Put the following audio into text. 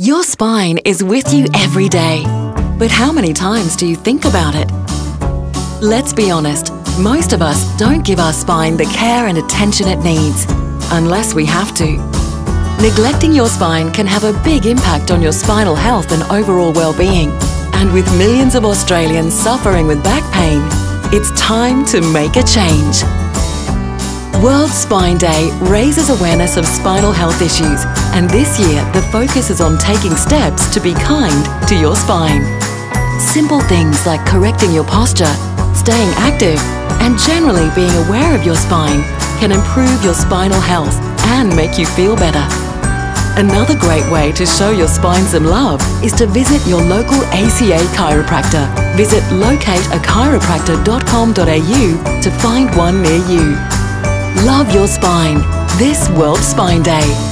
Your spine is with you every day. But how many times do you think about it? Let's be honest, most of us don't give our spine the care and attention it needs, unless we have to. Neglecting your spine can have a big impact on your spinal health and overall well-being. And with millions of Australians suffering with back pain, it's time to make a change. World Spine Day raises awareness of spinal health issues and this year the focus is on taking steps to be kind to your spine. Simple things like correcting your posture, staying active and generally being aware of your spine can improve your spinal health and make you feel better. Another great way to show your spine some love is to visit your local ACA chiropractor. Visit locateachiropractor.com.au to find one near you. Love your spine. This World Spine Day.